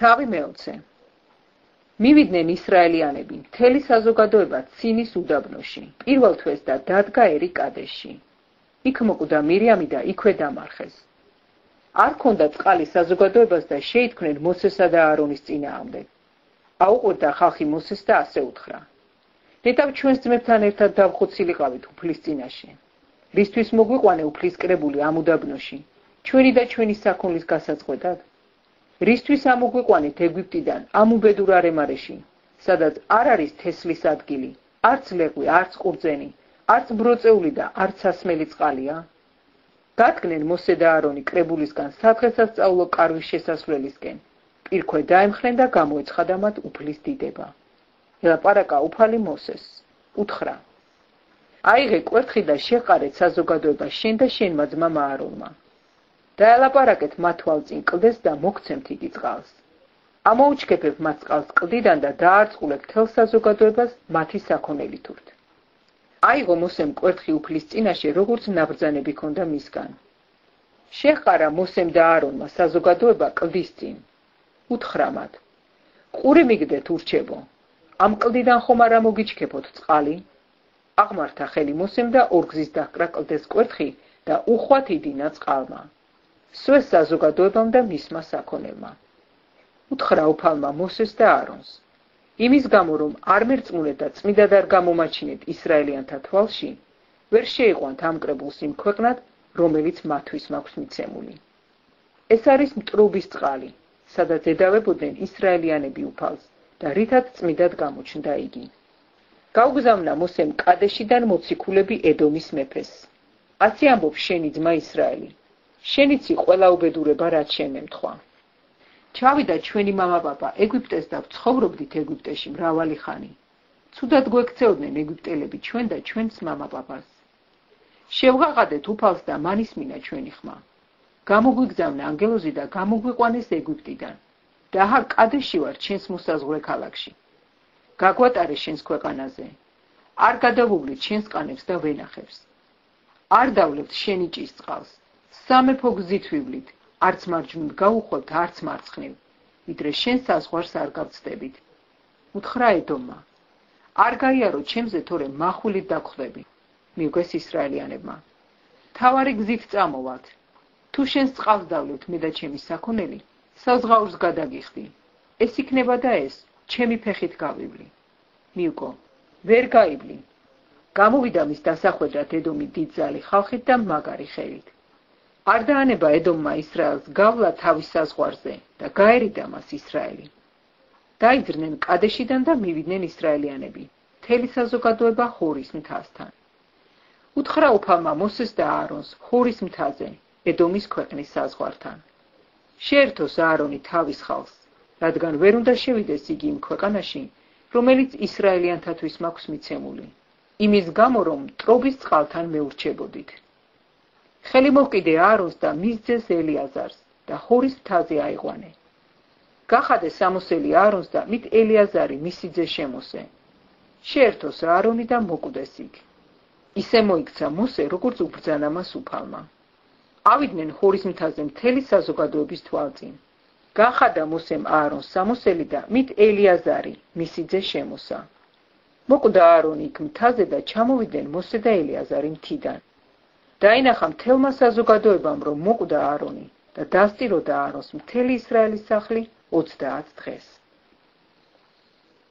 თავი მეოცე. მივიდნენ ისრაელიანები მთელი საზოგადოება ცინის უდაბნოში პირველ თვეს და დადგა ერი კადეში იქ მოკვდა მირიამი და იქვე დამარხეს. არ ქონდა წყალი საზოგადოებას და შეითქმნენ მოსესა და აარონის წინააღმდეგ. აუყურდა ხალხი მოსეს და ასე უთხრა. ნეტავ ჩვენს ძმებთან ერთად დავხოცილიყავით უფლის წინაშე. რისთვის მოგვიყვანე უფლის კრებული ამ უდაბნოში? ჩვენი და ჩვენი საქონლის გასაწყვეტად რისთვის ამოგვიყვანეთ ეგვიპტიდან ამ უბედურ არემარეში? სადაც არ არის თესლის ადგილი არც ლეღვი არც ყურძენი არც ბროწეული და არც სასმელი წყალია? დადგნენ მოსე და არონი კრებულისგან სათხესასწაულო კარვის შესასვლელისკენ. პირქვე დაემხნენ და გამოეცხადა მათ უფლის დიდება. ელაპარაკა უფალი მოსეს. უთხრა. აიღე კვერთხი და შეყარე საზოგადოება შენ და შენმა ძმამ აარონმა დაელაპარაკეთ მათ თვალწინ კლდეს და მოგცემთ იგი წყალს. ამოუჩქებებ მათ წყალს კლდიდან და დაარწყულებ თელ საზოგადოებას მათი საქონელი თურთ. აიღო მოსემ კვერთხი უფლის წინაშე როგორც ნაბრძანები ქონდა მისგან. შეყარა მოსემ და არონმა საზოგადოება კლდის წინ. უთხრა მათ: ყური მიგდეთ ურჩებო. ამ კლდიდან ხომ არ ამოგიჩქებოთ წყალი? აღმართა ხელი მოსემ და ორგზის დაჰკრა კლდეს კვერთხი და უხვად იდინა წყალმა. სვეს საზოგადოებამ და მისმა საქონელმა. უთხრა უფალმა მოსეს და არონს. იმის გამო რომ არ მერწმუნეთ და წმიდად არ გამომაჩინეთ ისრაელიანთა თვალში, ვერ შეიყვანთ ამ კრებულს იმ ქვეყნად, რომელიც მათთვის მაქვს მიცემული. ეს არის მტრობის წყალი, სადაც ედავებოდნენ ისრაელიანები უფალს და რითაც წმიდად გამოჩნდა იგი. გაუგზავნა მოსემ კადეშიდან მოციქულები ედომის მეფეს. ასე ამბობს შენი ძმა ისრაელი. შენიცი ყველა უბედურება რაც შემემთხვა. ჩავიდა ჩვენი მამაპაპა ეგვიპტეს და ცხოვრობდით ეგვიპტეში მრავალი ხანი. ცუდად გვექცეოდნენ ეგვიპტელები ჩვენ და ჩვენს მამაპაპას. შევღაღადეთ უფალს და მანისმინა ჩვენი ხმა. გამოგვიგზავნა ანგელოზი და გამოგვიყვანეს ეგვიპტიდან. და ჰა კადეში ვარ ჩვენს მოსაზღვრე ქალაქში. გაგვატარე შენს ქვეყანაზე. არ გადავუვლით შენს ყანებს და ვენახებს. არ დავლებთ შენი ჭის წყალს. სამეფო გზით ვივლით, არც მარჯვნივ გაუხვალთ, არც მარცხნივ, ვიდრე შენ საზღვარს არ გავწდებით. უთხრა ედომა: არ გაიარო ჩემზე, თორე מחვილით დაგხვდები. მიგვეს ისრაელიანებმა. თავარი გზით წამოვალთ. თუ შენს წყალს დავლევთ მე და ჩემი საქონელი, საზღაურს გადაგიხდი. ეს იქნება და ეს, ჩემი ფეხით გავივლი. მიუკო, ვერ გაივლი. გამოვიდა მის დასახვედრად ედომი დიდძალი ხალხით და მაგარი ხელით. არ დაანება ედომმა ისრაელს გავლა თავის საზღვარზე და გაერიდა მას ისრაელი. დაიძრნენ კადეშიდან და მივიდნენ ისრაელიანები. მთელი საზოგადოება ხორის მთასთან. უთხრა უფალმა მოსეს და აარონს ხორის მთაზე, ედომის ქვეყნის საზღვართან. შეერთოს აარონი თავის ხალხს, რადგან ვერ უნდა შევიდეს იგი იმ ქვეყანაში, რომელიც ისრაელიანთათვის მაქვს მიცემული. იმის გამო რომ ტრობის წყალთან მეურჩებოდით. ხელი მოკიდე აროს და მის ძეს ელიაზარს და ხორის მთაზე აიყვანე. გახადე სამოსელი არონს და მით ელიაზარი მისი ძე შემოსე. შეერთოს არონი და მოკვდეს იქ. ისე მოიქცა მოსე, როგორც უბრძანა მას უფალმა. ავიდნენ ხორის მთაზე მთელი საზოგადოების თვალწინ. გახადა მოსემ არონს სამოსელი და მით ელიაზარი მისი ძე შემოსა. მოკვდა არონი იქ მთაზე და ჩამოვიდნენ მოსე და ელიაზარი მთიდან. დაინახა მთელმა საზოგადოებამ, რომ მოკვდა არონი და დასტიროდა არონს მთელი ისრაელის სახლი 30 დღეს.